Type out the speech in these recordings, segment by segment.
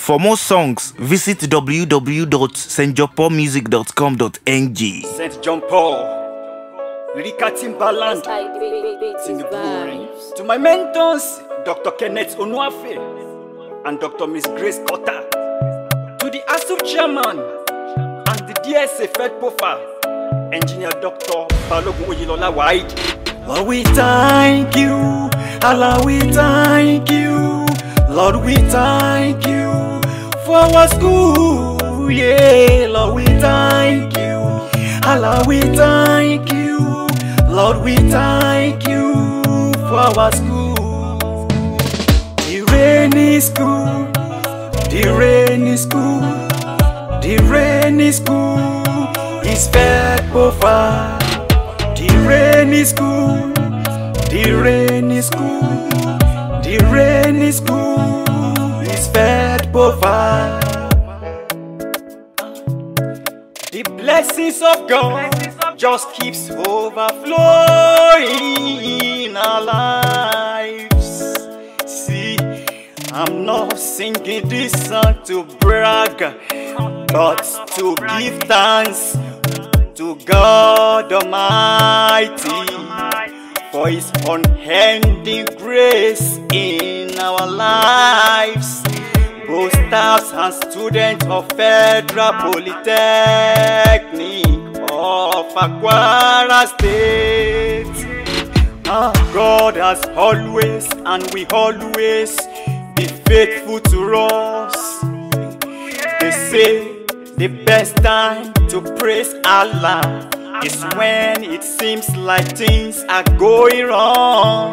For more songs, visit www.stjohnpaulmusic.com.ng. St. John Paul, Lyrical Timbaland. To my mentors, Dr. Kenneth Onuafe and Dr. Miss Grace Cotta. To the ASUP chairman and the DSA Fed Pofa, Engineer Dr. Balogun Oyilola Wide. Lord, we thank you. Allah, we thank you. Lord, we thank you for our school. Yeah, Lord, we thank you. Allah, we thank you. Lord, we thank you for our school. The rainy school, the rainy school, the rainy school is Fedpoffa. The rainy school, the rainy school, the rain is school is Fedpoffa. The blessings of God just keeps overflowing in our lives. See, I'm not singing this song to brag, but to give thanks to God Almighty for His unending grace in our lives. Both staffs and students of Federal Polytechnic Offa Kwara State. Our God has always and we always be faithful to us. They say the best time to praise Allah is when it seems like things are going wrong.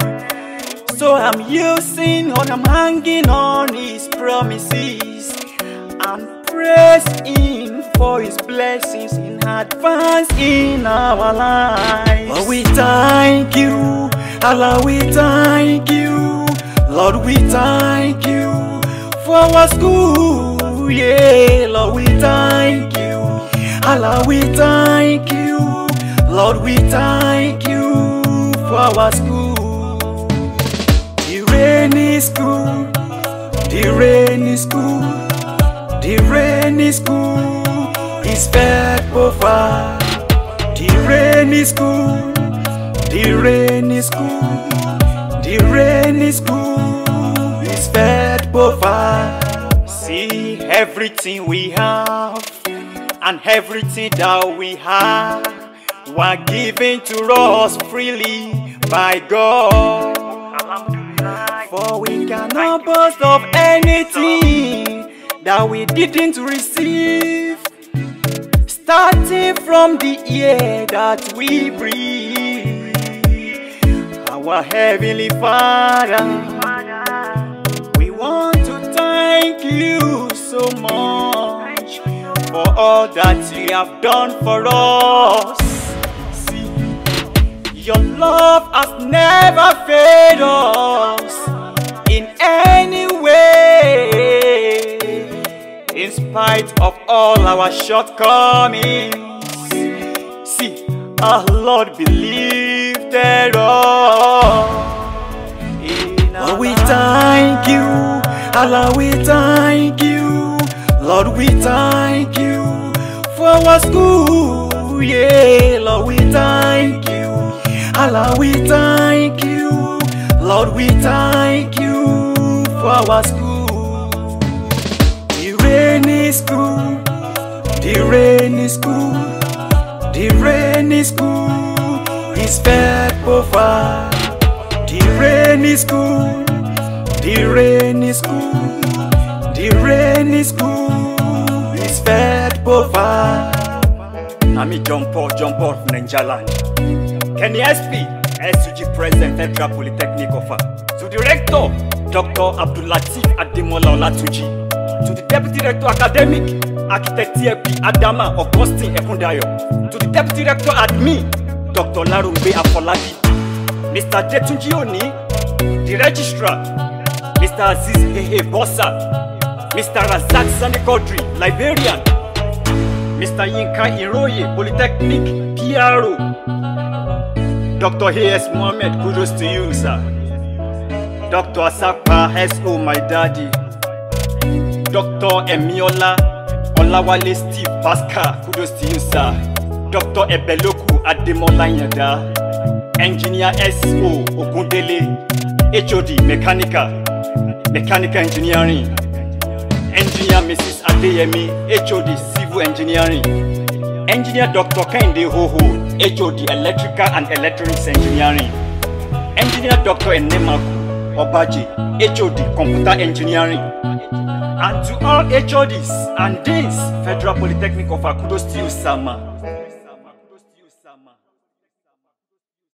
So I'm using what I'm hanging on His promises praise Him for His blessings in advance in our lives. Lord, we thank you. Allah, we thank you. Lord, we thank you for our school. Yeah, Lord, we thank you. Allah, we thank you. Lord, we thank you for our school. The rainy school, the rainy school, the rainy school is Fedpoffa. The rainy school, the rainy school, the rainy school is Fedpoffa. See everything we have and everything that we have were given to us freely by God. For we cannot boast of anything that we didn't receive. Starting from the air that we breathe. Our Heavenly Father, we want to thank you so much for all that you have done for us. Love has never failed us in any way. In spite of all our shortcomings, see, our Lord believed all. Lord, we thank you. Allah, we thank you. Lord, we thank you for our school. Yeah, Lord, we thank. Allah, we thank you. Lord, we thank you for our school. The rainy school, the rainy school, the rainy school is fed profile. The rainy school, the rainy school, the rainy school is fed profile. Nami John Paul, John Paul from Ninjaland. Kenny SP, SUG President Federal Polytechnic Offer. To the Rector, Dr. Abdulatif Ademola Olatunji. To the Deputy Rector Academic, Architect TFP Adama Augustine Ekundayo. To the Deputy Rector Admin, Dr. Larumbe Afolabi. Mr. Jetunji Oni, the Registrar, Mr. Aziz Hehe Bossa, Mr. Razak Sani Kodri, Librarian, Mr. Yinka Iroye, Polytechnic, PRO, Dr. A.S. Mohammed, kudos to you, sir. Dr. Asapa S.O., my daddy. Dr. Emiola Olawale Steve Pascal, kudos to you, sir. Dr. Ebeloku Ademola Yanda, Engineer S.O. Ogundele, HOD Mechanical, Mechanical Engineering, Engineer Mrs. Adeyemi, HOD Civil Engineering, Engineer Dr. Kehinde Hoho, HOD Electrical and Electronics Engineering, Engineer Dr. Enemaku Obaji, HOD Computer Engineering, and to all HODs and Deans, Federal Polytechnic of Akudos to you, Sama.